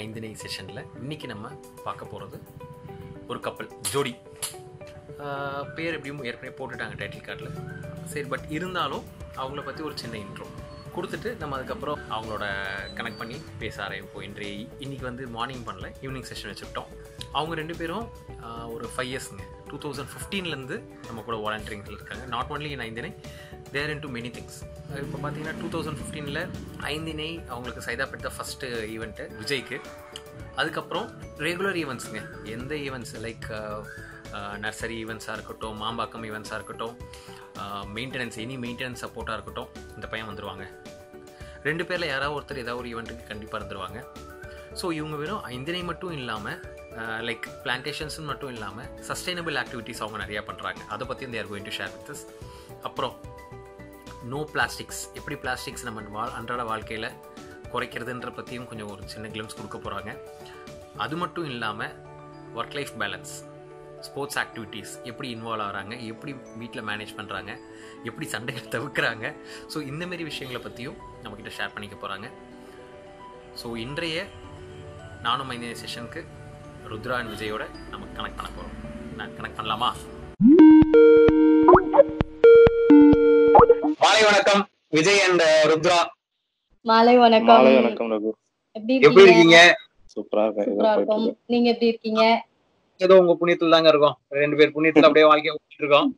ஐந்தினை செஷனில் இன்றைக்கி நம்ம பார்க்க போகிறது ஒரு கப்பல் ஜோடி. பேர் எப்படியும் ஏற்கனவே போட்டுட்டாங்க டைட்டில் கார்டில் சரி பட் இருந்தாலும் அவங்கள பற்றி ஒரு சின்ன இன்ட்ரோ கொடுத்துட்டு நம்ம அதுக்கப்புறம் அவங்களோட கனெக்ட் பண்ணி பேச ஆரம்பிப்போம். இன்றைய இன்னைக்கு வந்து மார்னிங் பண்ணல ஈவினிங் செஷன் வச்சுக்கிட்டோம். அவங்க ரெண்டு பேரும் ஒரு ஃபைவ் இயர்ஸுங்க டூ தௌசண்ட் ஃபிஃப்டீன்லேருந்து நம்ம கூட வாலண்டியரிங்கில் இருக்காங்க. Not only in ஐந்தினை there in too many things இப்போ பார்த்தீங்கன்னா டூ தௌசண்ட் ஃபிஃப்டீனில் ஐந்தினை அவங்களுக்கு சைதாப்பேட் தான் ஃபஸ்ட்டு ஈவெண்ட்டு விஜய்க்கு. அதுக்கப்புறம் ரெகுலர் ஈவெண்ட்ஸுங்க எந்த ஈவெண்ட்ஸ் லைக் நர்சரி ஈவெண்ட்ஸாக இருக்கட்டும் மாம்பாக்கம் ஈவெண்ட்ஸாக இருக்கட்டும் மெயின்டெனன்ஸ் எனி மெயின்டெனன்ஸ் சப்போர்ட்டாக இருக்கட்டும் இந்த பையன் வந்துடுவாங்க ரெண்டு பேரில் யாராவது ஒருத்தர் ஏதாவது ஒரு ஈவெண்ட்டுக்கு கண்டிப்பாக இருந்துருவாங்க. ஸோ இவங்க வெறும் ஐந்தினை மட்டும் இல்லாமல் லைக் பிளான்டேஷன்ஸ்னு மட்டும் இல்லாமல் சஸ்டைனபிள் ஆக்டிவிட்டீஸ் அவங்க நிறையா பண்ணுறாங்க அதை பற்றியும் they're going to share with this அப்புறம் நோ பிளாஸ்டிக்ஸ் எப்படி பிளாஸ்டிக்ஸ் நம்ம வா அன்றாட வாழ்க்கையில் குறைக்கிறதுன்ற பற்றியும் கொஞ்சம் ஒரு சின்ன கிளிம்ஸ் கொடுக்க போகிறாங்க அது மட்டும் இல்லாமல் work life balance sports activities எப்படி இன்வால்வ் ஆகிறாங்க எப்படி வீட்டில் மேனேஜ் பண்ணுறாங்க எப்படி சண்டைகள் தவிர்க்கிறாங்க. ஸோ இந்தமாரி விஷயங்களை பற்றியும் நம்மக்கிட்ட ஷேர் பண்ணிக்க போகிறாங்க ஸோ இன்றைய நானும் ஐந்து செஷனுக்கு ருத்ரா அண்ட் விஜயோட நம்ம கனெக்ட் பண்ண போகிறோம் நான் கனெக்ட் பண்ணலாமா? வணக்கம். விஜய் அண்ட் ருத்ரா. மாலை வணக்கம். மாலை வணக்கம் ரகு. எப்படி இருக்கீங்க? சூப்பரா இருக்கும். இருக்கு. நீங்க எப்படி இருக்கீங்க? ஏதோ உங்க புண்ணியத்துல தாங்க இருக்கோம். ரெண்டு பேர் புண்ணியத்துல அப்படியே வாழ்க்கை ஓட்டிட்டு இருக்கோம்.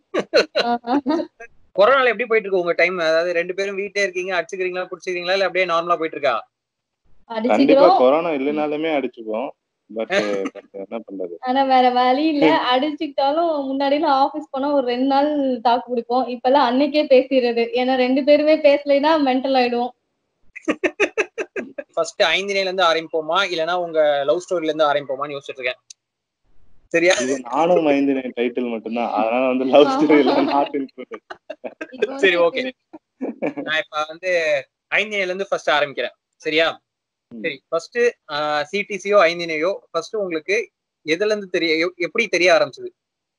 கொரோனால எப்படி போயிட்டு இருக்கு உங்க டைம் அதாவது ரெண்டு பேரும் வீட்டே இருக்கீங்க அடிச்சுக்கிறீங்களா குடிச்சுக்கிறீங்களா இல்ல அப்படியே நார்மலா போயிட்டு இருக்கா? கண்டிப்பா கொரோனா இல்லைனாலுமே பண்றது ஆனா வேற வழி இல்ல. அடிச்சுக்கிட்டாலும் முன்னாடி எல்லாம் ஆபீஸ் போனா ஒரு ரெண்டு நாள் தாக்கு பிடிப்போம் இப்ப எல்லாம் அன்னைக்கே பேசிடுறது. ஏன்னா ரெண்டு பேருமே பேசலைன்னா மென்டல் ஆயிடும் ஃபர்ஸ்ட் ஐந்தினைல இருந்து ஆரம்பிப்போமா? இல்லனா உங்க லவ் ஸ்டோரியில இருந்து ஆரம்பிப்போமான்னு யோசிச்சுட்டு இருக்கேன் சரியா? இது நானும் மைந்து டைட்டில் மட்டும்தான். அதனால வந்து லவ் ஸ்டோரி சரி ஓகே நான் இப்ப வந்து ஐந்தினைல இருந்து ஃபர்ஸ்ட் ஆரம்பிக்கிறேன். சரியா. சரி ஃபர்ஸ்ட் சிடிசியோ ஐந்தினையோ ஃபர்ஸ்ட் உங்களுக்கு எதுல இருந்து தெரிய எப்- எப்படி தெரிய ஆரம்பிச்சது?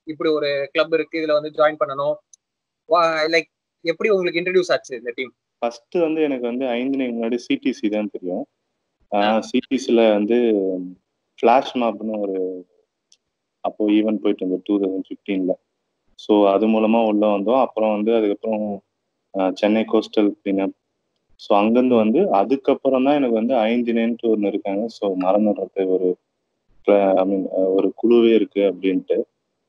இப்படி ஒரு கிளப் இருக்கு இதுல வந்து ஜாயின் பண்ணணும். லைக் எப்படி உங்களுக்கு இன்ட்ரடியூஸ் ஆச்சு இந்த டீம் ஃபர்ஸ்ட் வந்து எனக்கு வந்து ஐந்து முன்னாடி சிடிசி தான் தெரியும். சிடிசில வந்து ஃபிளாஷ் மாப்னு ஒரு அப்போ ஈவென்ட் போயிட்டு இருந்தது டூ தௌசண்ட் ஃபிஃப்டீன்ல ஸோ அது மூலமா உள்ள வந்தோம். அப்புறம் வந்து அதுக்கப்புறம் சென்னை கோஸ்டல் கிளீனப் ஸோ அங்கேருந்து வந்து அதுக்கப்புறம் தான் எனக்கு வந்து ஐந்தினேன்ட்டு ஒன்று இருக்காங்க. ஸோ மறந்துடுறது ஒரு ஐ மீன் ஒரு குழுவே இருக்கு அப்படின்ட்டு.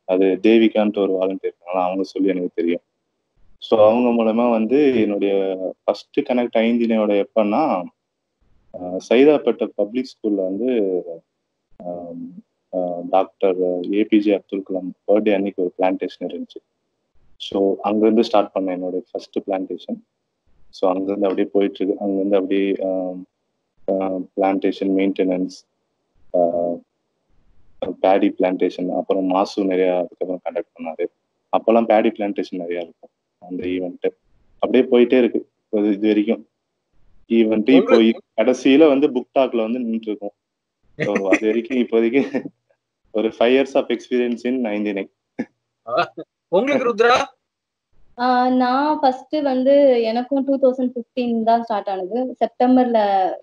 அது தேவிகான்ட்டு ஒரு வாலண்டியர் இருக்காங்களா அவங்க சொல்லி எனக்கு தெரியும். ஸோ அவங்க மூலமா வந்து என்னுடைய ஃபர்ஸ்ட் கனெக்ட் ஐந்தினையோட எப்பன்னா சைதாப்பேட்டை பப்ளிக் ஸ்கூல்ல வந்து doctor APJ Abdul Kalam birthday அன்னைக்கு ஒரு பிளான்டேஷன் இருந்துச்சு. ஸோ அங்கேருந்து ஸ்டார்ட் பண்ணேன் என்னுடைய ஃபர்ஸ்ட் பிளான்டேஷன் ஸோ அங்கேருந்து அப்படியே போயிட்டு இருக்கு அங்கேருந்து அப்படியே பிளான்டேஷன் மெயின்டெனன்ஸ் பேடி பிளான்டேஷன் அப்புறம் மாசு நிறையா அதுக்கப்புறம் கண்டக்ட் பண்ணாரு. அப்போல்லாம் பேடி பிளான்டேஷன் நிறையா இருக்கும் அந்த ஈவெண்ட் அப்படியே போயிட்டே இருக்கு. இது வரைக்கும். ஈவெண்ட் இப்போ கடைசியில வந்து புக் டாக்ல வந்து நின்று இருக்கும் ஸோ அது வரைக்கும் இப்போதைக்கு ஒரு five years of experience in ninety nine உங்களுக்கு ருத்ரா? நான் ஃபர்ஸ்ட் வந்து எனக்கும் டூ தௌசண்ட் ஃபிஃப்டீன் தான் ஸ்டார்ட் ஆனது. செப்டம்பர்ல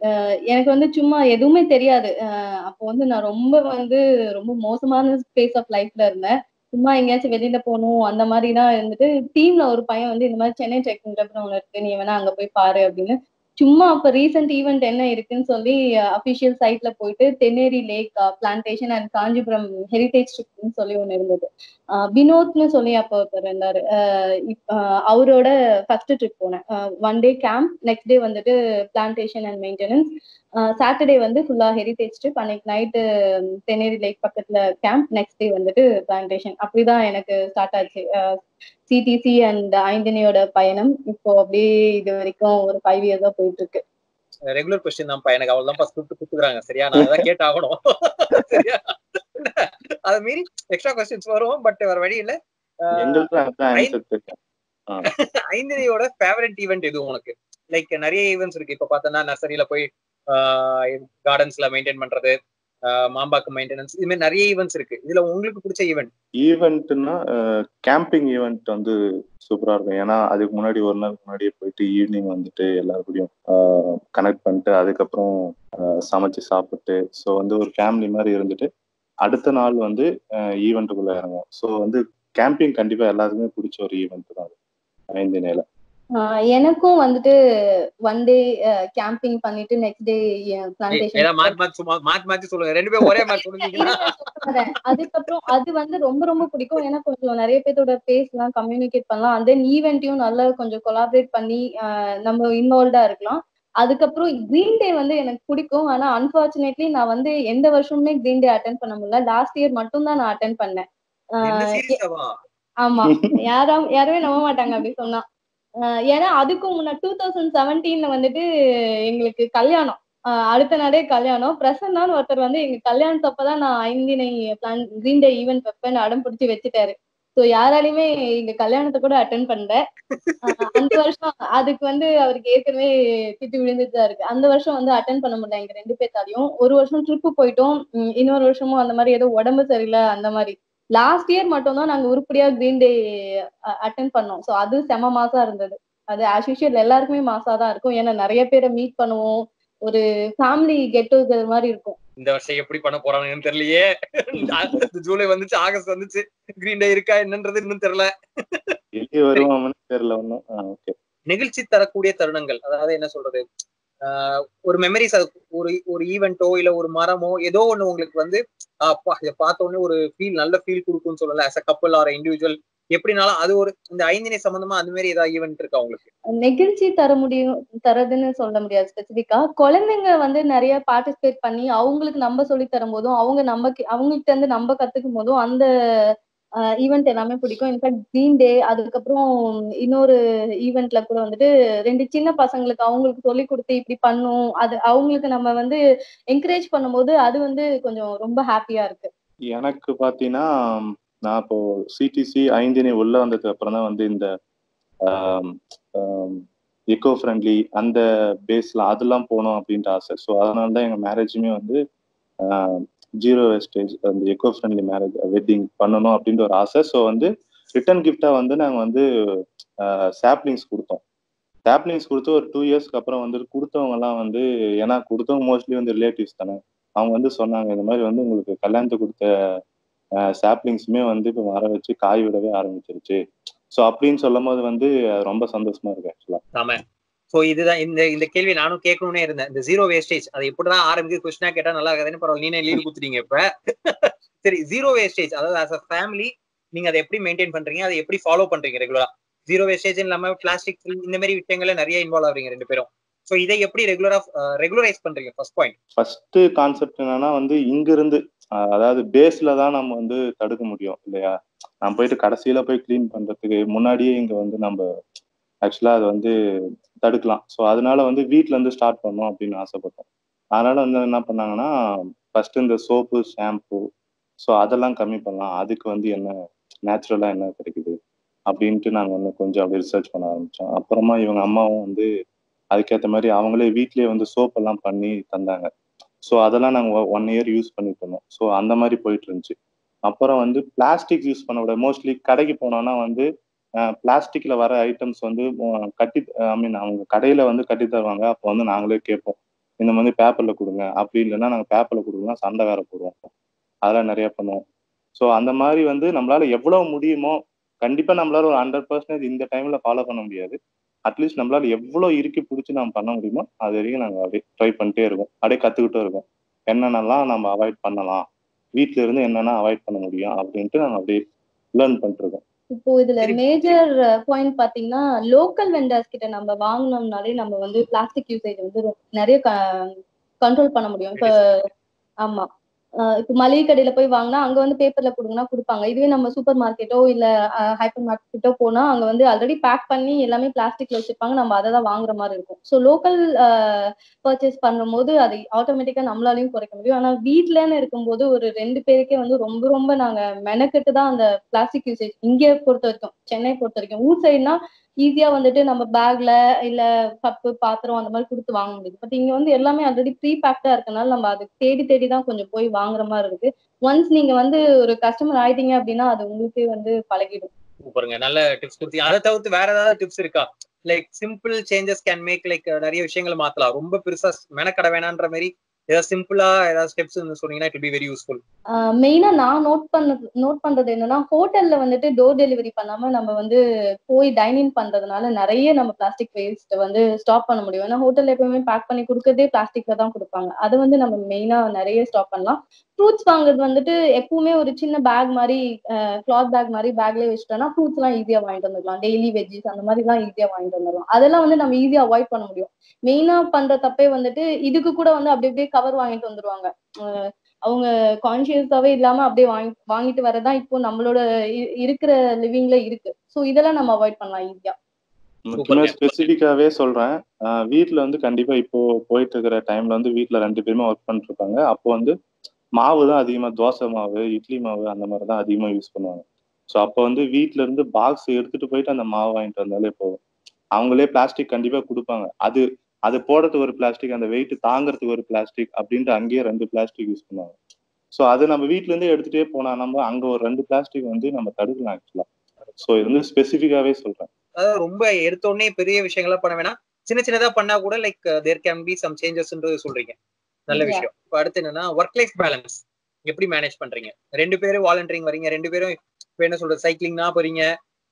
ஆஹ் எனக்கு வந்து சும்மா எதுவுமே தெரியாது. ஆஹ் அப்போ வந்து நான் ரொம்ப வந்து ரொம்ப மோசமான ஸ்பேஸ் ஆஃப் லைஃப்ல இருந்தேன். சும்மா எங்கேயாச்சும் வெளியில போகணும் அந்த மாதிரி தான் இருந்துட்டு டீம்ல ஒரு பையன் வந்து இந்த மாதிரி சென்னை ட்ரெக்கிங் கிளப்னு ஒன்று இருக்கு. நீ வேணா அங்க போய் பாரு அப்படின்னு சும்மா அப்ப ரீசெண்ட் ஈவெண்ட் என்ன இருக்குன்னு சொல்லி uh, அபிஷியல் சைட்ல போயிட்டு Thenneri lake plantation and Kanchipuram heritage ட்ரிப்னு சொல்லி ஒன்று இருந்தது. ஆஹ் வினோத்னு சொல்லி அப்போ ஒருத்தர் இருந்தாரு. Uh, அவரோட ஃபர்ஸ்ட் ட்ரிப் போனேன். One day camp next day வந்துட்டு பிளான்டேஷன் அண்ட் மெயின்டெனன்ஸ் சாட்டர்டே வந்து ஃபுல்லா ஹெரிடேஜ் ட்ரிப் அன்னைக்கு நைட்டு தென்னேரி லேக் பக்கத்துல கேம்ப் நெக்ஸ்ட் டே வந்துட்டு பிளான்டேஷன் அப்படிதான் எனக்கு ஸ்டார்ட் ஆச்சு. சிடிசி அண்ட் ஐந்தினியோட பயணம் இப்போ அப்படியே இது வரைக்கும் ஒரு ஃபைவ் இயர்ஸா போயிட்டு இருக்கு ரெகுலர் கொஸ்டின் தான்ப்பா. எனக்கு அவள் தான் ஸ்கிரிப்ட் கொடுத்துக்கிறாங்க. சரியா? நான் அதான் கேட்டு ஆகணும் சரியா? அது மீறி எக்ஸ்ட்ரா கொஸ்டின்ஸ் வரும் பட் வேற வழி இல்ல. ஐந்திரியோட ஃபேவரட் ஈவெண்ட் எது உனக்கு லைக் நிறைய ஈவெண்ட்ஸ் இருக்கு. இப்ப பார்த்தோன்னா நர்சரியில போய் கார்டன்ஸ்ல மெயின்டைன் பண்றது மாம்பாக்கம் மெயின்டெனன்ஸ் இது மாதிரி நிறைய ஈவெண்ட்ஸ் இருக்கு. இதுல உங்களுக்கு பிடிச்ச ஈவெண்ட் ஈவெண்ட்னா கேம்பிங் ஈவெண்ட் வந்து சூப்பரா இருக்கும். ஏன்னா அதுக்கு முன்னாடி ஒரு நாள் முன்னாடியே போயிட்டு ஈவினிங் வந்துட்டு எல்லாருக்கூடயும் கனெக்ட் பண்ணிட்டு அதுக்கப்புறம் சமைச்சு சாப்பிட்டு ஸோ வந்து ஒரு ஃபேமிலி மாதிரி இருந்துட்டு அடுத்த நாள் வந்து ஈவெண்ட்டுக்குள்ள இறங்கும் ஸோ வந்து கேம்பிங் கண்டிப்பா எல்லாருக்குமே பிடிச்ச ஒரு ஈவெண்ட் தான் அது. ஐந்து எனக்கும் வந்துட்டு ஒன் டே கேம்பிங் பண்ணிட்டு நெக்ஸ்ட் டே. அதுக்கப்புறம் அது வந்து ரொம்ப ரொம்ப பிடிக்கும். ஏன்னா கொஞ்சம் நிறைய பேர்த்தோட பேசலாம் கம்யூனிகேட் பண்ணலாம். அந்த ஈவெண்ட்டையும் நல்லா கொஞ்சம் கொலாபரேட் பண்ணி நம்ம இன்வால்வ்டா இருக்கலாம். அதுக்கப்புறம் கிரீன் டே வந்து எனக்கு பிடிக்கும். ஆனா அன்பார்ச்சுனேட்லி நான் வந்து எந்த வருஷமுமே கிரீன் டே அட்டன் பண்ண முடியல. லாஸ்ட் இயர் மட்டும் தான் நான் அட்டன் பண்ணேன். ஆமா. யாரும் யாருமே நம்ப மாட்டாங்க அப்படி சொன்னா. ஏன்னா அதுக்கு முன்ன டூ தௌசண்ட் செவன்டீன்ல வந்துட்டு எங்களுக்கு கல்யாணம். ஆஹ் அடுத்த நாளே கல்யாணம். பிரசன்னான்னு ஒருத்தர் வந்து எங்க கல்யாணத்தப்பதான் நான் Ainthinai plan green day event வைப்பேன்னு அடம் பிடிச்சி வச்சுட்டாரு. சோ யாராலையுமே எங்க கல்யாணத்தை கூட அட்டன் பண்ணல. அந்த வருஷம் அதுக்கு வந்து அவருக்கு ஏற்கனவே திட்டு விழுந்துட்டு தான் இருக்கு. அந்த வருஷம் வந்து அட்டன் பண்ண முடியல எங்க ரெண்டு பேர்த்தாலையும் ஒரு வருஷம் ட்ரிப்பு போயிட்டோம். இன்னொரு வருஷமும் அந்த மாதிரி ஏதோ உடம்பு சரியில்லை அந்த மாதிரி. லாஸ்ட் இயர் மட்டும் தான் நாங்க உருப்படியா கிரீன் டே அட்டன் பண்ணோம். சோ அது செம மாசா இருந்தது. அது ஆஸ் யூஷுவல் எல்லாருக்குமே மாசா தான் இருக்கும். ஏன்னா நிறைய பேரை மீட் பண்ணுவோம். ஒரு ஃபேமிலி கெட் டுகெதர் மாதிரி இருக்கும். இந்த வருஷம் எப்படி பண்ண போறாங்கன்னு தெரியலையே. ஜூலை வந்துச்சு ஆகஸ்ட் வந்துச்சு. கிரீன் டே இருக்கா என்னன்றது இன்னும் தெரியல. தெரியல நெகிழ்ச்சி தரக்கூடிய தருணங்கள். அதாவது என்ன சொல்றது? ஒரு மெமரிஸ் அது ஒரு ஒரு ஈவெண்ட்டோ இல்ல ஒரு மரமோ ஏதோ ஒண்ணு உங்களுக்கு வந்து அப்பா இதை பார்த்த உடனே ஒரு ஃபீல் நல்ல ஃபீல் கொடுக்கும்னு சொல்லல as அ கப்பல் ஆர் இண்டிவிஜுவல் எப்படினாலும் அது ஒரு இந்த ஐந்தினை சம்பந்தமா அந்த மாதிரி ஏதாவது ஈவெண்ட் இருக்கா உங்களுக்கு? நெகிழ்ச்சி தர முடியும் தரதுன்னு சொல்ல முடியாது ஸ்பெசிபிக்கா குழந்தைங்க வந்து நிறைய பார்ட்டிசிபேட் பண்ணி அவங்களுக்கு நம்ம சொல்லி தரும் போதும் அவங்க நம்ம அவங்ககிட்ட இருந்து நம்ம கத்துக்கும் போதும் அந்த ஈவெண்ட் எல்லாமே பிடிக்கும். இன்ஃபேக்ட் கிரீன் டே அதுக்கப்புறம் இன்னொரு ஈவெண்ட்ல கூட வந்துட்டு ரெண்டு சின்ன பசங்களுக்கு அவங்களுக்கு சொல்லி கொடுத்து இப்படி பண்ணும். அது அவங்களுக்கு நம்ம வந்து என்கரேஜ் பண்ணும்போது அது வந்து கொஞ்சம் ரொம்ப ஹாப்பியா இருக்கு. எனக்கு பார்த்தீங்கன்னா நான் இப்போ சிடிசி ஐந்தினை உள்ள வந்ததுக்கு அப்புறம் தான் வந்து இந்த எக்கோ ஃப்ரெண்ட்லி அந்த பேஸ்ல அதெல்லாம் போகணும் அப்படின்ற ஆசை. ஸோ அதனால தான் எங்கள் மேரேஜுமே வந்து ஜீரோ வேஸ்டேஜ் அந்த எக்கோ ஃப்ரெண்ட்லி மேரேஜ் வெட்டிங் பண்ணணும் அப்படின்ற ஒரு ஆசை. ஸோ வந்து ரிட்டர்ன் கிஃப்டா வந்து நாங்கள் வந்து சாப்லிங்ஸ் கொடுத்தோம். சாப்லிங்ஸ் கொடுத்து ஒரு டூ இயர்ஸ்க்கு அப்புறம் வந்து கொடுத்தவங்கலாம் வந்து ஏன்னா கொடுத்தவங்க மோஸ்ட்லி வந்து ரிலேட்டிவ்ஸ் தானே. அவங்க வந்து சொன்னாங்க இந்த மாதிரி வந்து உங்களுக்கு கல்யாணத்துக்கு கொடுத்த சாப்லிங்ஸுமே வந்து இப்போ வர வச்சு காய் விடவே ஆரம்பிச்சிருச்சு. ஸோ அப்படின்னு சொல்லும் போது வந்து ரொம்ப சந்தோஷமா இருக்கு ஆக்சுவலா ஸோ இதுதான் இந்த இந்த கேள்வி நானும் கேட்கணும்னே இருந்தேன். இந்த ஜீரோ வேஸ்டேஜ் அது எப்படிதான் ஆரம்பிக்கு கொஸ்டினா கேட்டா நல்லா இருக்காதுன்னு பரவாயில்ல நீனே லீவ் குத்துறீங்க இப்ப. சரி ஜீரோ வேஸ்டேஜ் அதாவது ஆஸ் அ ஃபேமிலி நீங்க அதை எப்படி மெயின்டைன் பண்றீங்க? அதை எப்படி ஃபாலோ பண்றீங்க ரெகுலரா ஜீரோ வேஸ்டேஜ் இல்லாம பிளாஸ்டிக் இந்த மாதிரி விஷயங்கள்ல நிறைய இன்வால்வ் ஆகுறீங்க ரெண்டு பேரும். ஸோ இதை எப்படி ரெகுலரா ரெகுலரைஸ் பண்றீங்க? ஃபர்ஸ்ட் பாயிண்ட் ஃபர்ஸ்ட் கான்செப்ட் என்னன்னா வந்து இங்க இருந்து அதாவது பேஸ்ல தான் நம்ம வந்து தடுக்க முடியும் இல்லையா? நம்ம போயிட்டு கடைசியில போய் கிளீன் பண்றதுக்கு முன்னாடியே இங்க வந்து நம்ம ஆக்சுவலா அது வந்து தடுக்கலாம். ஸோ அதனால வந்து வீட்டில இருந்து ஸ்டார்ட் பண்ணோம் அப்படின்னு ஆசைப்பட்டோம் அதனால வந்து என்ன பண்ணாங்கன்னா ஃபர்ஸ்ட் இந்த சோப்பு ஷாம்பு ஸோ அதெல்லாம் கம்மி பண்ணலாம். அதுக்கு வந்து என்ன நேச்சுரலா என்ன கிடைக்குது அப்படின்ட்டு நாங்கள் வந்து கொஞ்சம் அப்படி ரிசர்ச் பண்ண ஆரம்பிச்சோம் அப்புறமா இவங்க அம்மாவும் வந்து அதுக்கேற்ற மாதிரி அவங்களே வீட்லயே வந்து சோப் எல்லாம் பண்ணி தந்தாங்க. ஸோ அதெல்லாம் நாங்கள் ஒன் இயர் யூஸ் பண்ணிட்டு இருந்தோம். ஸோ அந்த மாதிரி போயிட்டு இருந்துச்சு. அப்புறம் வந்து பிளாஸ்டிக் யூஸ் பண்ண விட மோஸ்ட்லி கடைக்கு போனோம்னா வந்து பிளாஸ்டிக்ல வர ஐட்டம்ஸ் வந்து கட்டி ஐ மீன் அவங்க கடையில வந்து கட்டி தருவாங்க. அப்போ வந்து நாங்களே கேட்போம். இந்த மாதிரி பேப்பர்ல கொடுங்க. அப்படி இல்லைன்னா நாங்கள் பேப்பர்ல கொடுக்கலாம் சண்டை வேற போடுவோம். அதெல்லாம் நிறைய பண்ணுவோம். ஸோ அந்த மாதிரி வந்து நம்மளால எவ்வளவு முடியுமோ கண்டிப்பா நம்மளால ஒரு ஹண்ட்ரட் பர்சன்டேஜ் இந்த டைம்ல ஃபாலோ பண்ண முடியாது. அட்லீஸ்ட் நம்மளால எவ்வளவு இறுக்கி பிடிச்சி நம்ம பண்ண முடியுமோ அது வரைக்கும் நாங்கள் அப்படியே ட்ரை பண்ணிட்டே இருக்கோம் அப்படியே கத்துக்கிட்டே இருக்கோம் என்னென்னலாம் நம்ம அவாய்ட் பண்ணலாம்? வீட்டில இருந்து என்னென்ன அவாய்ட் பண்ண முடியும்? அப்படின்ட்டு நாங்கள் அப்படியே லேர்ன் பண்ணிருக்கோம் இப்போ இதுல மேஜர் பாயிண்ட் பாத்தீங்கன்னா லோக்கல் வெண்டர்ஸ் கிட்ட நம்ம வாங்கினோம்னாலே நம்ம வந்து பிளாஸ்டிக் யூசேஜ் வந்து நிறைய கண்ட்ரோல் பண்ண முடியும். இப்ப ஆமா. இப்போ மளிகை கடையில போய் வாங்கினா அங்க வந்து பேப்பர்ல கொடுங்கன்னா கொடுப்பாங்க. இதுவே நம்ம சூப்பர் மார்க்கெட்டோ இல்ல ஹைப்பர் மார்க்கெட்டோ போனா அங்க வந்து ஆல்ரெடி பேக் பண்ணி எல்லாமே பிளாஸ்டிக்ல வச்சிருப்பாங்க. நம்ம அதை தான் வாங்குற மாதிரி இருக்கும். ஸோ லோக்கல் பர்ச்சேஸ் பண்ணும்போது அதை ஆட்டோமேட்டிக்கா நம்மளாலையும் குறைக்க முடியும். ஆனா வீட்லன்னு இருக்கும்போது ஒரு ரெண்டு பேருக்கே வந்து ரொம்ப ரொம்ப நாங்க மெனக்கெட்டு தான் அந்த பிளாஸ்டிக் யூசேஜ் இங்க பொறுத்த வரைக்கும் சென்னை பொறுத்த வரைக்கும். ஊர் சைடுனா ஈஸியா வந்துட்டு நம்ம பேக்ல இல்ல கப்பு பாத்திரம் அந்த மாதிரி கொடுத்து வாங்க முடியுது. பட் இங்க வந்து எல்லாமே ஆல்ரெடி ப்ரீ பேக்டா இருக்கனால நம்ம அது தேடி தேடி தான் கொஞ்சம் போய் வாங்குற மாதிரி இருக்கு. ஒன்ஸ் நீங்க வந்து ஒரு கஸ்டமர் ஆயிட்டீங்க அப்படின்னா அது உங்களுக்கே வந்து பழகிடும். சூப்பருங்க நல்ல டிப்ஸ் கொடுத்தீங்க. அதை தவிர்த்து வேற ஏதாவது டிப்ஸ் இருக்கா? Like simple changes can make like நிறைய விஷயங்களை மாத்தலாம். ரொம்ப பெருசா மெனக்கட வேணான்ற மாதிரி ஏதாவது சிம்பிளா ஏதாவது ஸ்டெப்ஸ் சொன்னீங்கன்னா இட் பி வெரி யூஸ்ஃபுல் மெயினா நான் நோட் பண்ண நோட் பண்றது என்னன்னா ஹோட்டல்ல வந்துட்டு டோர் டெலிவரி பண்ணாம நம்ம வந்து போய் டைனிங் பண்றதுனால நிறைய நம்ம பிளாஸ்டிக் வேஸ்ட் வந்து ஸ்டாப் பண்ண முடியும். ஏன்னா ஹோட்டல்ல எப்பவுமே பேக் பண்ணி கொடுக்கறதே பிளாஸ்டிக்ல தான் கொடுப்பாங்க. அதை வந்து நம்ம மெயினா நிறைய ஸ்டாப் பண்ணலாம். ஃப்ரூட்ஸ் வாங்குறது வந்துட்டு எப்பவுமே ஒரு சின்ன பேக் மாதிரி கிளாத் பேக் மாதிரி பேக்லயே வச்சுட்டோம்னா ஃப்ரூட்ஸ் எல்லாம் ஈஸியா வாங்கிட்டு வந்துடலாம். டெய்லி வெஜ்ஜஸ் அந்த மாதிரி எல்லாம் ஈஸியா வாங்கிட்டு வந்துடலாம். அதெல்லாம் வந்து நம்ம ஈஸியா அவாய்ட் பண்ண முடியும். மெயினா பண்ற தப்பே வந்துட்டு இதுக்கு கூட வந்து அப்படி அப்படியே கவர் வாங்கிட்டு வந்துருவாங்க. அவங்க கான்சியஸாவே இல்லாம அப்படியே வாங்கி வாங்கிட்டு வரதான் இப்போ நம்மளோட இருக்கிற லிவிங்ல இருக்கு. சோ இதெல்லாம் நம்ம அவாய்ட் பண்ணலாம் ஈஸியா முக்கியமா ஸ்பெசிபிக்காவே சொல்றேன். வீட்ல வந்து கண்டிப்பா இப்போ போயிட்டு இருக்கிற டைம்ல வந்து வீட்ல ரெண்டு பேருமே ஒர்க் பண்ணிட்டு இருப்பாங்க அப்போ வந்து மாவு தான் அதிகமா தோசை மாவு இட்லி மாவு அந்த மாதிரி தான் அதிகமா யூஸ் பண்ணுவாங்க. ஸோ அப்போ வந்து வீட்ல இருந்து பாக்ஸ் எடுத்துட்டு போயிட்டு அந்த மாவு வாங்கிட்டு வந்தாலே போதும். அவங்களே பிளாஸ்டிக் கண்டிப்பா கொடுப்பாங்க. அது அது போடுறதுக்கு ஒரு பிளாஸ்டிக் அந்த வெயிட் தாங்கிறதுக்கு ஒரு பிளாஸ்டிக் அப்படின்ட்டு அங்கேயே ரெண்டு பிளாஸ்டிக் யூஸ் பண்ணுவாங்க. ஸோ அது நம்ம வீட்டிலேருந்தே இருந்தே எடுத்துட்டே போனா நம்ம அங்க ஒரு ரெண்டு பிளாஸ்டிக் வந்து நம்ம தடுக்கலாம் ஆக்சுவலா ஸோ இது வந்து ஸ்பெசிஃபிக்காவே சொல்கிறேன் அதாவது ரொம்ப எடுத்த உடனே பெரிய விஷயங்களா பண்ண வேணாம். சின்ன சின்னதா பண்ணா கூட like there can be some சேஞ்சஸ்ன்றது சொல்றீங்க. நல்ல. விஷயம். இப்போ அடுத்து என்னன்னா ஒர்க் லைஃப் பேலன்ஸ் எப்படி மேனேஜ் பண்றீங்க? ரெண்டு பேரும் வாலண்டரிங் வரீங்க ரெண்டு பேரும் இப்போ என்ன சொல்றது சைக்கிளிங் தான் போறீங்க.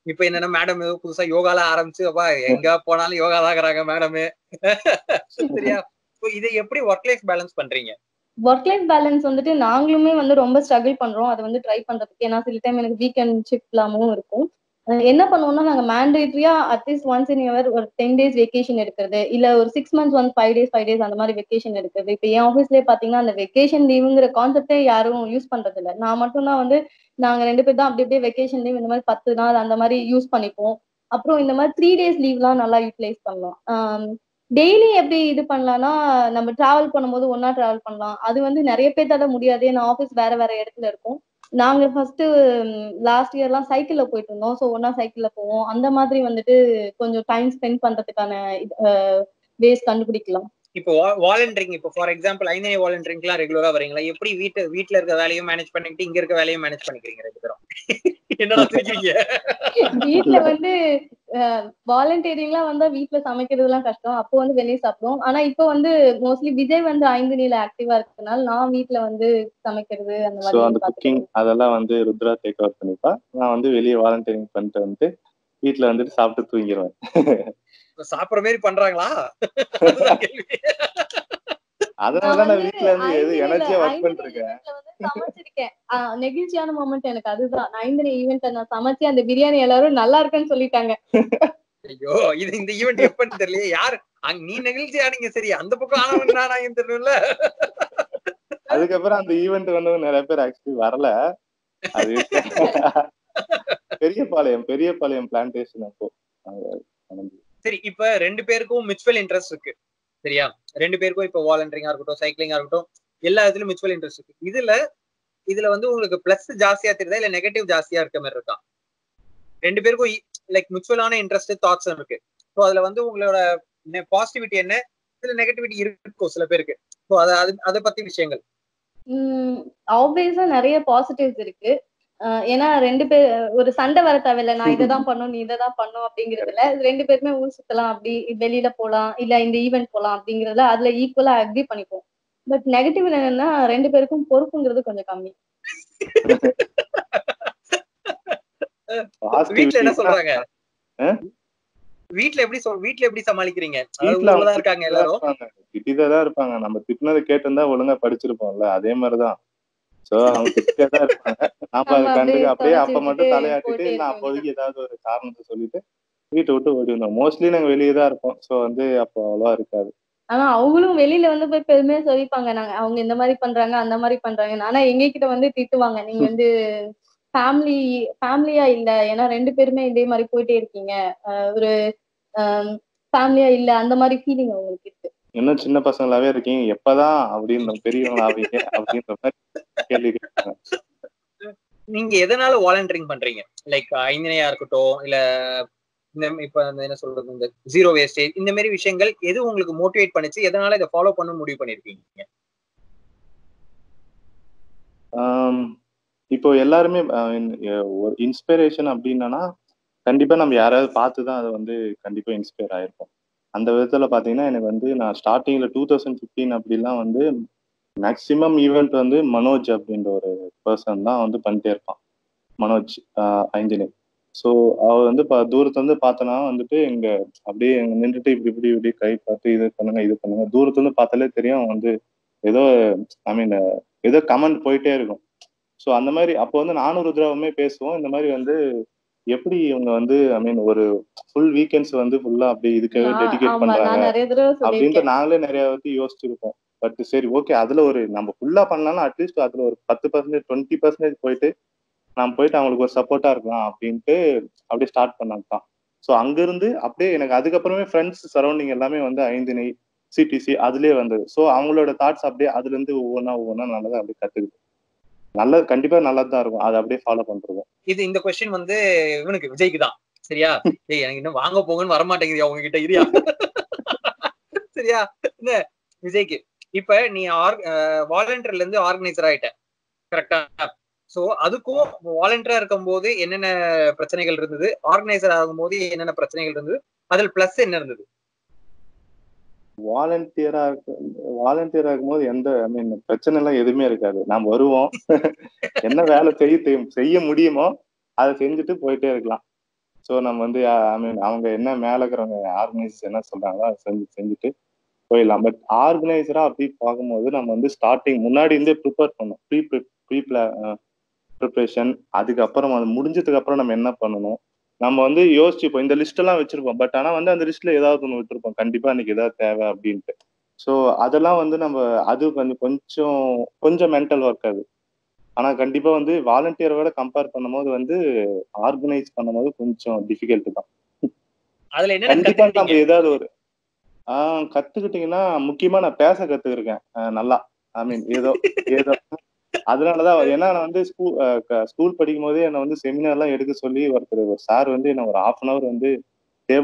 இப்போ என்னன்னா மேடம் ஏதோ புதுசா யோகால ஆரம்பிச்சு அப்பா எங்க போனாலும் யோகா தாக்குறாங்க மேடம் சரியா? இதை எப்படி ஒர்க் லைஃப் பேலன்ஸ் பண்றீங்க? ஒர்க் லைஃப் பேலன்ஸ் வந்துட்டு நாங்களுமே வந்து ரொம்ப ஸ்ட்ரகிள் பண்றோம். அதை வந்து ட்ரை பண்றதுக்கு. ஏன்னா சில டைம் எனக்கு வீக்கெண்ட் ஷிஃப்ட் இல்லாமவும் இருக்கும். என்ன பண்ணுவோம்னா நாங்க மேண்டேட்ரியா at least once in year ஒரு டென் டேஸ் வெக்கேஷன் எடுக்கிறது. இல்ல ஒரு six months one five days five days அந்த மாதிரி வெக்கேஷன் எடுக்கிறது. இப்போ என் ஆஃபீஸ்லயே பாத்தீங்கன்னா அந்த வெக்கேஷன் லீவுங்கிற கான்செப்டே யாரும் யூஸ் பண்றது இல்ல. நான் மட்டும் தான் வந்து நாங்க ரெண்டு பேர் தான் அப்படி அப்படியே வெக்கேஷன் லீவ் இந்த மாதிரி பத்து நாள் அந்த மாதிரி யூஸ் பண்ணிப்போம். அப்புறம் இந்த மாதிரி த்ரீ டேஸ் லீவ்லாம் நல்லா யூட்டிலைஸ் பண்ணலாம். டெய்லி எப்படி இது பண்ணலாம்னா நம்ம டிராவல் பண்ணும்போது ஒன்னா டிராவல் பண்ணலாம். அது வந்து நிறைய பேர் தட முடியாது. ஏன்னா ஆஃபீஸ் வேற வேற இடத்துல இருக்கும். நாங்க ஃபர்ஸ்ட் லாஸ்ட் இயர்லாம் சைக்கிள்ல போயிட்டு இருந்தோம். ஸோ ஒன்னா சைக்கிள்ல போவோம். அந்த மாதிரி வந்துட்டு கொஞ்சம் டைம் ஸ்பெண்ட் பண்றதுக்கான வேஸ் கண்டுபிடிக்கலாம். இப்போ வாலண்டரிங் இப்போ ஃபார் எக்ஸாம்பிள் ஐந்தனை வாலண்டரிங்லாம் ரெகுலரா வரீங்களா எப்படி வீட்டு வீட்ல இருக்க வேலையும் மேனேஜ் பண்ணிக்கிட்டு இங்க இருக்க வேலையும் மேனேஜ் பண்ணிக்கிறீங்க ரெண்டு பேரும்? என்னடா சிரிக்கிறீங்க வீட்ல வந்து வாலண்டியரிங்லாம் வந்தா வீட்ல சமைக்கிறதுலாம் கஷ்டம். அப்போ வந்து வெளியே சாப்பிடுவோம். ஆனா இப்போ வந்து மோஸ்ட்லி விஜய் வந்து ஐந்து நீல ஆக்டிவா இருக்கனால நான் வீட்ல வந்து சமைக்கிறது அந்த ஸோ அந்த மாதிரி குக்கிங் அதெல்லாம் வந்து ருத்ரா டேக் ஓவர் பண்ணிப்பா. நான் வந்து வெளியே வாலண்டியரிங் பண்ணிட்டு வந்துட்டு வீட்ல வந்துட்டு சாப்பிட்டு தூங்கிடுவேன் சாப்பிடுற மாதிரி பண்றாங்களா. அதனால நான் நான் வீட்ல இருந்து எது எனர்ஜியா ஒர்க் ஐந்து பண்ணிட்டு நில இருக்கேன் eventல வந்து சமைச்சிருக்கேன். ஆஹ் நெகிழ்ச்சியான மொமெண்ட் எனக்கு அதுதான். நான் ஐந்து ஈவெண்ட்ல நான் சமைச்சு அந்த பிரியாணி எல்லாரும் நல்லா இருக்குன்னு சொல்லிட்டாங்க. ஐயோ இது இந்த ஈவெண்ட் எப்பன்னு தெரியல யாரு? அங்க நீ நெகிழ்ச்சி ஆனீங்க சரி அந்த பக்கம் ஆனவன் தெரியல அதுக்கப்புறம் அந்த ஈவெண்ட் வந்து நிறைய பேர் ஆக்சுவலி வரல. அது பெரியபாளையம் பெரியபாளையம் பிளான்டேஷன் அப்போ. சரி இப்ப ரெண்டு பேருக்கும் மியூச்சுவல் இன்ட்ரெஸ்ட் இருக்கு. சரியா? ரெண்டு பேருக்கும் இப்ப வாலண்டரிங்கா இருக்கட்டும் சைக்கிளிங்கா இருக்கட்டும் எல்லா இதுலயும் மியூச்சுவல் இன்ட்ரெஸ்ட் இருக்கு. இதுல இதுல வந்து உங்களுக்கு பிளஸ் ஜாஸ்தியா தெரியுதா? இல்ல நெகட்டிவ் ஜாஸ்தியா இருக்க மாதிரி இருக்கா? ரெண்டு பேருக்கும் லைக் மியூச்சுவலான இன்ட்ரெஸ்ட் தாட்ஸ் இருக்கு. ஸோ அதுல வந்து உங்களோட பாசிட்டிவிட்டி என்ன? இதுல நெகட்டிவிட்டி இருக்கும் சில பேருக்கு. ஸோ அதை அதை பத்தி விஷயங்கள். ஆப்வியஸா நிறைய பாசிட்டிவ்ஸ் இருக்கு. ஏன்னா ரெண்டு பேர் ஒரு சண்டை வர தேவையில்ல. நான் இதை தான் பண்ணும் நீ இதை தான் பண்ணும் அப்படிங்கறதுல ரெண்டு பேருமே ஊர் சுத்தலாம். அப்படி வெளியில போலாம் இல்ல இந்த ஈவெண்ட் போலாம் அப்படிங்கறதுல அதுல ஈக்குவலா அக்ரி பண்ணிப்போம். பட் நெகட்டிவ் என்னன்னா ரெண்டு பேருக்கும் பொறுப்புங்கிறது கொஞ்சம் கம்மி. வீட்ல என்ன சொல்றாங்க? ஆ? வீட்ல எப்படி சொல் வீட்ல எப்படி சமாளிக்கிறீங்க? வீட்ல தான் இருக்காங்க எல்லாரும். திட்டிதான் தான் இருப்பாங்க. நம்ம திட்டினதை கேட்டிருந்தா ஒழுங்கா படிச்சிருப்போம்ல. அதே மாதிரிதான். சோ அவங்க திட்டிட்டே தான் இருப்பாங்க. நாம அதை கண்டுக்க அப்படியே அப்ப மட்டும் தலையாட்டிட்டு நான் அப்போதைக்கு ஏதாவது ஒரு காரணத்தை சொல்லிட்டு வீட்டை விட்டு ஓடி வந்தோம் மோஸ்ட்லி நாங்க வெளியே தான் இருப்போம். சோ வந்து அப்போ அவ்வளவா இருக்காது. ஆனா அவங்களும் வெளியில வந்து போய் பெருமையா சொல்லிப்பாங்க. நாங்க அவங்க இந்த மாதிரி பண்றாங்க அந்த மாதிரி பண்றாங்க ஆனா எங்க கிட்ட வந்து திட்டுவாங்க. நீங்க வந்து ஃபேமிலி ஃபேமிலியா இல்ல. ஏன்னா ரெண்டு பேருமே இதே மாதிரி போயிட்டே இருக்கீங்க. ஒரு ஃபேமிலியா இல்ல. அந்த மாதிரி ஃபீலிங் அவங்களுக்கு இன்னும் சின்ன பசங்களாவே இருக்கீங்க. எப்பதான் அப்படின்னு பெரியவங்க ஆவீங்க அப்படின்ற மாதிரி கேள்வி நீங்க எதனால வாலண்டரிங் பண்றீங்க? லைக் ஐந்தனையா இருக்கட்டும் இல்ல இந்த இப்ப என்ன சொல்றது இந்த ஜீரோ வேஸ்டேஜ் இந்த மாதிரி விஷயங்கள் எது உங்களுக்கு மோட்டிவேட் பண்ணுச்சு? எதனால இதை ஃபாலோ பண்ண முடிவு பண்ணிருக்கீங்க? இப்போ எல்லாருமே ஒரு இன்ஸ்பிரேஷன் அப்படின்னா கண்டிப்பா நம்ம யாராவது பார்த்து தான் அதை வந்து கண்டிப்பா இன்ஸ்பயர் ஆயிருப்போம். அந்த விதத்துல பாத்தீங்கன்னா எனக்கு வந்து நான் ஸ்டார்டிங்ல டூ தௌசண்ட் ஃபிஃப்டீன் அப்படிலாம் வந்து மேக்சிமம் ஈவெண்ட் வந்து மனோஜ் அப்படின்ற ஒரு பர்சன் தான் வந்து பண்ணிட்டே இருப்பான். மனோஜ் ஐந்தினி ஸோ அவர் வந்து பா தூரத்துல இருந்து பார்த்தனா வந்துட்டு இங்க அப்படியே இங்க நின்றுட்டு இப்படி இப்படி இப்படி கை பார்த்து இது பண்ணுங்க இது பண்ணுங்க. தூரத்துல இருந்து பார்த்தாலே தெரியும் அவன் வந்து ஏதோ ஐ மீன் ஏதோ கமெண்ட் போயிட்டே இருக்கும். ஸோ அந்த மாதிரி அப்போ வந்து நானூறு ருத்ராவுமே பேசுவோம். இந்த மாதிரி வந்து எப்படி இவங்க வந்து ஐ மீன் ஒரு ஃபுல் வீக்கெண்ட்ஸ் வந்து ஃபுல்லா அப்படி இதுக்காக நான் டெடிகேட் பண்றாங்க நான் அப்படின்ட்டு நாங்களே நிறைய வாட்டி யோசிச்சிருப்போம். பட் சரி ஓகே அதுல ஒரு நம்ம ஃபுல்லா பண்ணலாம்னா அட்லீஸ்ட் அதுல ஒரு பத்து பர்சன்டேஜ் டுவெண்ட்டி பர்சன்டேஜ் போயிட்டு நம்ம போயிட்டு அவங்களுக்கு ஒரு சப்போர்ட்டா இருக்கலாம் அப்படின்ட்டு அப்படியே ஸ்டார்ட் பண்ணாங்க தான் ஸோ அங்கிருந்து அப்படியே எனக்கு அதுக்கப்புறமே ஃப்ரெண்ட்ஸ் சரௌண்டிங் எல்லாமே வந்து ஐந்தினை சிடிசி அதுலயே வந்தது. ஸோ அவங்களோட தாட்ஸ் அப்படியே அதுல இருந்து ஒவ்வொன்றா ஒவ்வொன்றா நல்லதா அப்படியே கத்துக்கிட்டு நல்லது கண்டிப்பா நல்லது தான் இருக்கும். அதை அப்படியே ஃபாலோ பண்றோம் இது இந்த கொஸ்டின் வந்து இவனுக்கு விஜய்க்கு தான் சரியா? ஏய் எனக்கு இன்னும் வாங்க போங்கன்னு வரமாட்டேங்குது அவங்க கிட்ட இரியா. சரியா? என்ன? விஜய்க்கு. இப்ப நீ வாலண்டியர்ல இருந்து ஆர்கனைசர் ஆயிட்ட. கரெக்டா சோ அதுக்கும் வாலண்டியரா இருக்கும்போது என்னென்ன பிரச்சனைகள் இருந்தது? ஆர்கனைசர் ஆகும் போது என்னென்ன பிரச்சனைகள் இருந்தது? அதில் பிளஸ் என்ன இருந்தது? வாலண்டியரா இருக்கு வாலண்டியரா இருக்கும்போது எந்த ஐ மீன் பிரச்சனை எல்லாம் எதுவுமே இருக்காது. நாம் வருவோம். என்ன வேலை செய்ய செய்ய முடியுமோ அதை செஞ்சுட்டு போயிட்டே இருக்கலாம். ஸோ நம்ம வந்து ஐ மீன் அவங்க என்ன மேல இருக்கிறவங்க ஆர்கனைசர்ஸ் என்ன சொல்றாங்களோ அதை செஞ்சு செஞ்சுட்டு போயிடலாம். பட் ஆர்கனைசரா அப்படி பார்க்கும்போது நம்ம வந்து ஸ்டார்டிங் முன்னாடி இருந்தே ப்ரிப்பேர் பண்ணணும். ப்ரீ ப்ரீ ப்ரிப்ரேஷன் அதுக்கப்புறம் அது முடிஞ்சதுக்கு அப்புறம் நம்ம என்ன பண்ணணும்? நம்ம வந்து யோசிச்சுப்போம் இந்த லிஸ்ட் எல்லாம் வச்சிருப்போம் பட் ஆனா வந்து அந்த லிஸ்ட்ல ஏதாவது ஒன்று விட்டுருப்போம் கண்டிப்பா இன்னைக்கு ஏதாவது தேவை அப்படின்ட்டு. ஸோ அதெல்லாம் வந்து நம்ம அது கொஞ்சம் கொஞ்சம் கொஞ்சம் மென்டல் ஒர்க் அது. ஆனா கண்டிப்பா வந்து வாலண்டியரை விட கம்பேர் பண்ணும்போது வந்து ஆர்கனைஸ் பண்ணும்போது கொஞ்சம் டிஃபிகல்ட் தான். அதுல கண்டிப்பா நம்ம ஏதாவது ஒரு ஆஹ் கத்துக்கிட்டீங்கன்னா முக்கியமா நான் பேச கத்துக்கிருக்கேன். நல்லா. ஐ மீன் ஏதோ ஏதோ. அதனாலதான் ஏன்னா நான் வந்து ஸ்கூல் ஸ்கூல் படிக்கும் போதே என்னை வந்து செமினார் எல்லாம் எடுக்க சொல்லி ஒருத்தர் ஒரு சார் வந்து என்ன ஒரு ஹாஃப் அன் அவர் வந்து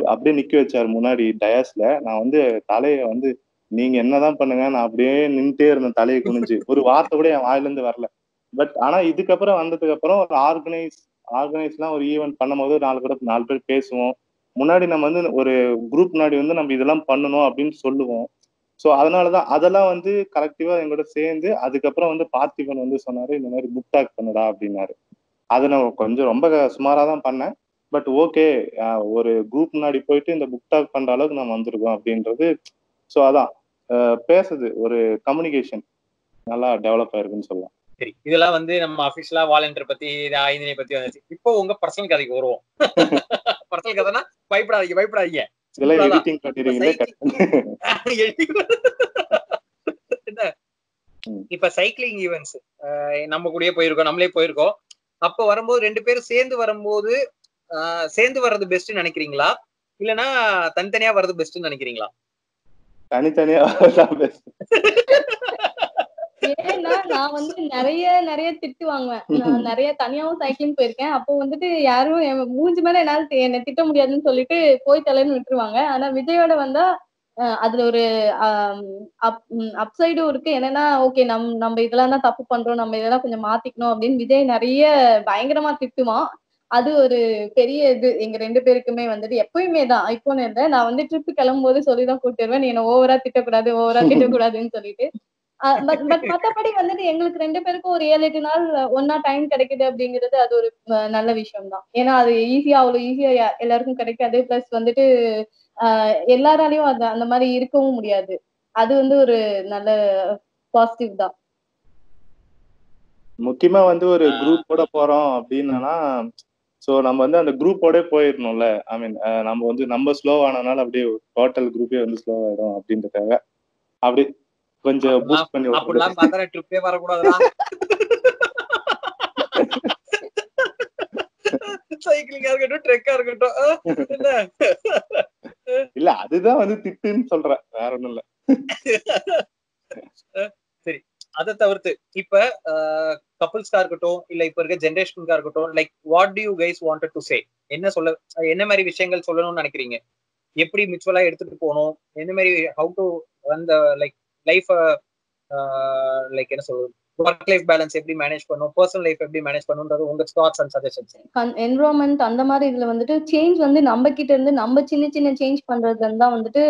அப்படியே நிக்க வச்சாரு முன்னாடி டயாஸ்ல நான் வந்து தலைய வந்து நீங்க என்னதான் பண்ணுங்க நான் அப்படியே நின்றுட்டே இருந்தேன் தலையை குனிஞ்சு. ஒரு வார்த்தை கூட என் வாயில இருந்து வரல. பட் ஆனா இதுக்கப்புறம் வந்ததுக்கு அப்புறம் ஒரு ஆர்கனைஸ் ஆர்கனைஸ்லாம் ஒரு ஈவெண்ட் பண்ணும்போது நாலு பேர் நாலு பேர் பேசுவோம். முன்னாடி நம்ம வந்து ஒரு குரூப் முன்னாடி வந்து நம்ம இதெல்லாம் பண்ணணும் அப்படின்னு சொல்லுவோம். ஸோ அதனாலதான் அதெல்லாம் வந்து கலெக்டிவா எங்களோட சேர்ந்து அதுக்கப்புறம் வந்து பார்த்திபன் வந்து சொன்னாரு இந்த மாதிரி புக் டாக் பண்ணுடா அப்படின்னாரு. அதை நான் கொஞ்சம் ரொம்ப சுமாரா தான் பண்ணேன். பட் ஓகே ஒரு குரூப் முன்னாடி போயிட்டு இந்த புக் டாக் பண்ற அளவுக்கு நம்ம வந்திருக்கோம் அப்படின்றது ஸோ அதான். பேசுது ஒரு கம்யூனிகேஷன் நல்லா டெவலப் ஆயிருக்குன்னு சொல்லலாம். சரி இதெல்லாம் வந்து நம்ம அபிஷியலா வாலண்டியர் பத்தி ஐந்தினை பத்தி வந்துச்சு. இப்போ உங்க பர்சனல் கதைக்கு வருவோம். பர்சனல் கதைனா பயப்படாதீங்க பயப்படாதீங்க. இதெல்லாம். எடிட்டிங் என்ன. இப்ப சைக்கிளிங் ஈவெண்ட்ஸ் நம்ம கூடயே போயிருக்கோம் நம்மளே போயிருக்கோம். அப்ப வரும்போது ரெண்டு பேரும் சேர்ந்து வரும்போது சேர்ந்து வர்றது பெஸ்ட் நினைக்கிறீங்களா? இல்லனா தனித்தனியா வர்றது பெஸ்ட் நினைக்கிறீங்களா? தனித்தனியா நான் வந்து நிறைய நிறைய திட்டு வாங்குவேன். நான் நிறைய தனியாவும் சைக்கிளிங் போயிருக்கேன். அப்போ வந்துட்டு யாரும் என் மூஞ்சி மேல என்னால என்னை திட்ட முடியாதுன்னு சொல்லிட்டு போய் தலைன்னு விட்டுருவாங்க ஆனா விஜயோட வந்தா அதுல ஒரு அப்சைடும் இருக்கு. என்னன்னா ஓகே நம் நம்ம இதெல்லாம் தான் தப்பு பண்றோம். நம்ம இதெல்லாம் கொஞ்சம் மாத்திக்கணும் அப்படின்னு விஜய் நிறைய பயங்கரமா திட்டுவான். அது ஒரு பெரிய இது. எங்க ரெண்டு பேருக்குமே வந்துட்டு எப்பயுமே தான். இல்லை. நான் வந்து ட்ரிப் கிளம்பும் போது சொல்லிதான் கூட்டு வருவேன். நீ என்ன ஓவரா திட்டக்கூடாது ஓவரா திட்டக்கூடாதுன்னு சொல்லிட்டு. பட் பட் மத்தபடி வந்துட்டு எங்களுக்கு ரெண்டு பேருக்கும் ஒரு ஏழு எட்டு நாள் ஒன்னா டைம் கிடைக்குது அப்படிங்கிறது அது ஒரு நல்ல விஷயம் தான் ஏன்னா அது ஈஸியா அவ்வளவு ஈஸியா எல்லாருக்கும் கிடைக்காது. பிளஸ் வந்துட்டு எல்லாராலையும் அது அந்த மாதிரி இருக்கவும் முடியாது. அது வந்து ஒரு நல்ல பாசிட்டிவ் தான். முக்கியமா வந்து ஒரு குரூப்போட போறோம் அப்படின்னா சோ நம்ம வந்து அந்த குரூப்போட போயிடணும்ல ஐ மீன் நம்ம வந்து நம்ம ஸ்லோ ஆனனால அப்படியே டோட்டல் குரூப்பே வந்து ஸ்லோ ஆயிடும் அப்படின்றதுக்காக. அப்படி கொஞ்சம் பூஸ்ட் பண்ணி. அப்படிலாம் பார்த்தா ட்ரிப்பே வரக்கூடாதுடா. சைக்கிளிங்கா இருக்கட்டும் ட்ரெக்கா இருக்கட்டும். என்ன? இல்ல அதுதான் வந்து திட்டுன்னு சொல்றேன். வேற ஒண்ணும் இல்ல. அதை தவிர்த்து இப்ப கப்புள்ஸ்க்கா இருக்கட்டும் இல்ல இப்ப இருக்க ஜென்ரேஷனுக்கா இருக்கட்டும் like what do you guys wanted to say என்ன சொல்ல என்ன மாதிரி விஷயங்கள் சொல்லணும்னு நினைக்கிறீங்க? எப்படி மிச்சுவலா எடுத்துட்டு போகணும்? எந்த மாதிரி ஹவு டு அந்த லைக் லைஃப் லைக் என்ன சொல்றது? ஒர்க் லைஃப் பேலன்ஸ் எப்படி மேனேஜ் பண்ணும் பர்சனல் லைஃப் எப்படி மேனேஜ் பண்ணுன்றது உங்க தாட்ஸ் அண்ட் சஜஷன்ஸ் என்வரான்மெண்ட் அந்த மாதிரி இதுல வந்துட்டு சேஞ்ச் வந்து நம்ம கிட்ட இருந்து நம்ம சின்ன சின்ன சேஞ்ச் பண்றதுல இருந்தா வந்துட்டு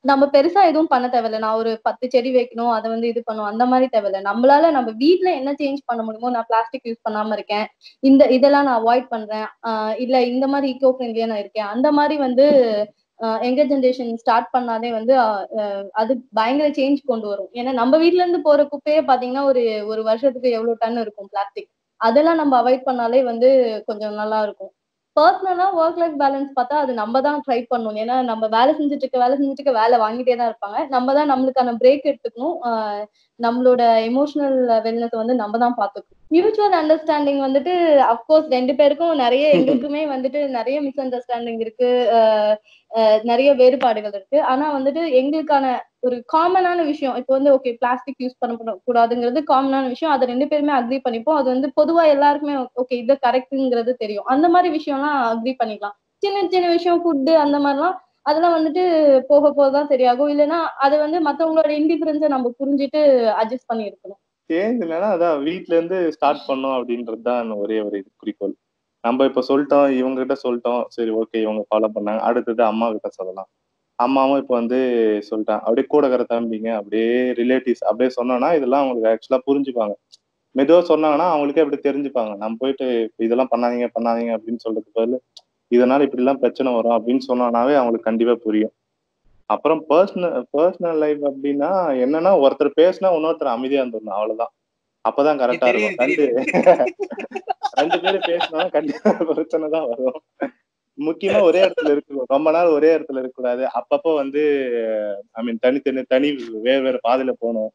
நம்ம பெருசா எதுவும் பண்ண தேவையில்ல. நான் ஒரு பத்து செடி வைக்கணும் அதை வந்து இது பண்ணும் அந்த மாதிரி தேவையில்ல. நம்மளால நம்ம வீட்ல என்ன சேஞ்ச் பண்ண முடியுமோ நான் பிளாஸ்டிக் யூஸ் பண்ணாம இருக்கேன். இந்த இதெல்லாம் நான் அவாய்ட் பண்றேன். ஆஹ் இல்ல இந்த மாதிரி ஈகோ ஃப்ரெண்ட்லியா நான் இருக்கேன். அந்த மாதிரி வந்து எங்கர் ஜென்ரேஷன் ஸ்டார்ட் பண்ணாதே வந்து அது பயங்கர சேஞ்ச் கொண்டு வரும். ஏன்னா நம்ம வீட்ல இருந்து போற குப்பையே பாத்தீங்கன்னா ஒரு ஒரு வருஷத்துக்கு எவ்வளவு டன் இருக்கும் பிளாஸ்டிக் அதெல்லாம் நம்ம அவாய்ட் பண்ணாலே வந்து கொஞ்சம் நல்லா இருக்கும். பர்சனலா ஒர்க் லைஃப் பேலன்ஸ் பார்த்தா அது நம்ம தான் ட்ரை பண்ணணும். ஏன்னா நம்ம வேலை செஞ்சுட்டு இருக்க வேலை செஞ்சுட்டு இருக்க வேலை வாங்கிட்டே தான் இருப்பாங்க. நம்ம தான் நம்மளுக்கான பிரேக் எடுத்துக்கணும். நம்மளோட எமோஷனல் வெல்னஸ் வந்து நம்ம தான் பார்த்துக்கணும் மியூச்சுவல் அண்டர்ஸ்டாண்டிங் வந்துட்டு அஃப்கோர்ஸ் ரெண்டு பேருக்கும் நிறைய எங்களுக்குமே வந்துட்டு நிறைய மிஸ் அண்டர்ஸ்டாண்டிங் இருக்கு நிறைய வேறுபாடுகள் இருக்கு. ஆனா வந்துட்டு எங்களுக்கான ஒரு காமனான விஷயம் இப்போ வந்து ஓகே பிளாஸ்டிக் யூஸ் பண்ண கூடாதுங்கிறது காமனான விஷயம். அதை ரெண்டு பேருமே அக்ரி பண்ணிப்போம். அது வந்து பொதுவா எல்லாருக்குமே ஓகே இது கரெக்ட்ங்கிறது தெரியும். அந்த மாதிரி விஷயம்லாம் அக்ரி பண்ணிக்கலாம். சின்ன சின்ன விஷயம் ஃபுட்டு அந்த மாதிரிலாம் அதெல்லாம் வந்துட்டு போக போக தான் சரியாகும். இல்லைன்னா அது வந்து மத்தவங்களோட இண்டிஃபரன்ஸை நம்ம புரிஞ்சுட்டு அட்ஜஸ்ட் பண்ணி இருக்கணும் சேஞ்ச் இல்லைன்னா அதான் வீட்ல இருந்து ஸ்டார்ட் பண்ணோம் அப்படின்றது தான் ஒரே ஒரு இது குறிக்கோள். நம்ம இப்ப சொல்லிட்டோம் இவங்க கிட்ட சொல்லிட்டோம் சரி ஓகே இவங்க ஃபாலோ பண்ணாங்க. அடுத்தது அம்மா கிட்ட சொல்லலாம். அம்மாவும் இப்போ வந்து சொல்லிட்டான் அப்படியே கூட இருக்கிற தம்பிங்க அப்படியே ரிலேட்டிவ்ஸ் அப்படியே சொன்னோம்னா இதெல்லாம் அவங்களுக்கு ஆக்சுவலா புரிஞ்சுப்பாங்க. மெதுவா சொன்னாங்கன்னா அவங்களுக்கே அப்படி தெரிஞ்சுப்பாங்க. நம்ம போயிட்டு இதெல்லாம் பண்ணாதீங்க பண்ணாதீங்க அப்படின்னு சொல்றதுக்கு பதில் இதனால இப்படி எல்லாம் பிரச்சனை வரும் அப்படின்னு சொன்னோம்னாவே அவங்களுக்கு கண்டிப்பா புரியும். அப்புறம் பர்சனல் பர்சனல் லைஃப் அப்படின்னா என்னன்னா ஒருத்தர் பேசினா இன்னொருத்தர் அமைதியா இருந்துடணும் அவ்வளவுதான். அப்பதான் கரெக்டா இருக்கும். ரெண்டு ரெண்டு பேரும் பேசினா கண்டிப்பா பிரச்சனை தான் வரும். முக்கியமா ஒரே இடத்துல இருக்கணும். ரொம்ப நாள் ஒரே இடத்துல இருக்கக்கூடாது. அப்பப்போ வந்து ஐ மீன் தனித்தனி தனி வேறு வேறு பாதையில போகணும்.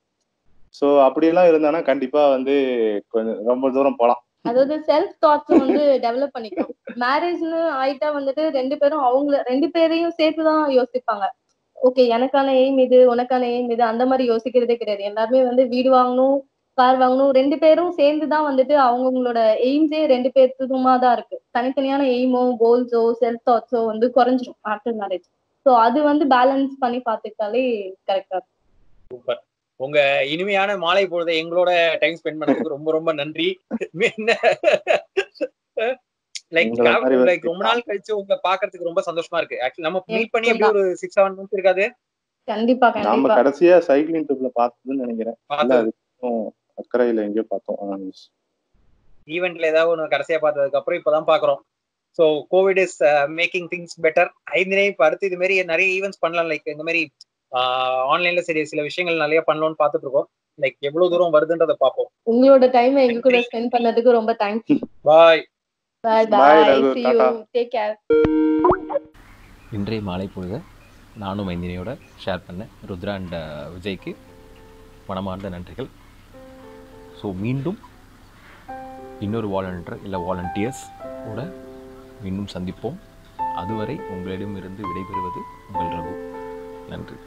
சோ அப்படியெல்லாம் இருந்தானா கண்டிப்பா வந்து கொஞ்சம் ரொம்ப தூரம் போலாம். அதாவது செல்ஃப் தாட்ஸ் வந்து டெவலப் பண்ணிக்கணும் மேரேஜ்னு ஆயிட்டா வந்துட்டு ரெண்டு பேரும் அவங்க ரெண்டு பேரையும் சேர்த்துதான் யோசிப்பாங்க. ஓகே எனக்கான எய்ம் இது உனக்கான எய்ம் இது அந்த மாதிரி யோசிக்கிறதே கிடையாது. எல்லாருமே வந்து வீடு வாங்கணும் கார் வாங்கணும் ரெண்டு பேரும் சேர்ந்து தான் வந்துட்டு அவங்கவுங்களோட எய்ம்ஸே ரெண்டு பேர்த்துக்குமா தான் இருக்கு. தனித்தனியான எய்மோ கோல்ஸோ செல்ஃப் தாட்ஸோ வந்து குறைஞ்சிரும் ஆஃப்டர் மேரேஜ் ஸோ அது வந்து பேலன்ஸ் பண்ணி பார்த்துக்கிட்டாலே கரெக்டா சூப்பர். உங்க இனிமையான மாலை பொழுது எங்களோட டைம் ஸ்பெண்ட் பண்ணதுக்கு ரொம்ப ரொம்ப நன்றி. லைக் லைக் ரொம்ப நாள் கழிச்சு உங்களை பாக்குறதுக்கு ரொம்ப சந்தோஷமா இருக்கு. ஆக்சுவலி நம்ம மீட் பண்ணி எப்படி ஒரு சிக்ஸ் செவன் மந்த்ஸ் இருக்காது. கண்டிப்பா நாம கடைசியா சைக்கிளிங் ட்ரிப்ல பார்த்ததுன்னு நினைக்கிறேன். அக்கறையில எங்கேயோ பார்த்தோம் ஈவெண்ட்ல ஏதாவது ஒன்று கடைசியா பார்த்ததுக்கு அப்புறம் இப்பதான் பாக்குறோம். So COVID is making things better ஐந்தினே இப்போ அடுத்து இது மாதிரி நிறைய ஈவெண்ட்ஸ் பண்ணலாம். லைக் இந்த மாதிரி ஆன்லைன்ல சரி சில விஷயங்கள் நிறைய பண்ணலாம்னு பார்த்துட்டு இருக்கோம். லைக் எவ்வளவு தூரம் வருதுன்றதை பார்ப்போம். உங்களோட டைம் எங்க கூட ஸ்பெண்ட் பண்ணதுக்கு ரொம்ப thanks bye bye bye see you. இன்றைய மாலை பொழுத நானும் மைந்தினியோட ஷேர் பண்ணேன் ருத்ரா அண்ட் விஜய்க்கு மனமார்ந்த நன்றிகள். ஸோ மீண்டும் இன்னொரு வாலண்டியர் இல்லை வாலண்டியர்ஸ் கூட மீண்டும் சந்திப்போம். அதுவரை உங்களிடமிருந்து விடைபெறுவது உங்கள் ரகு. நன்றி.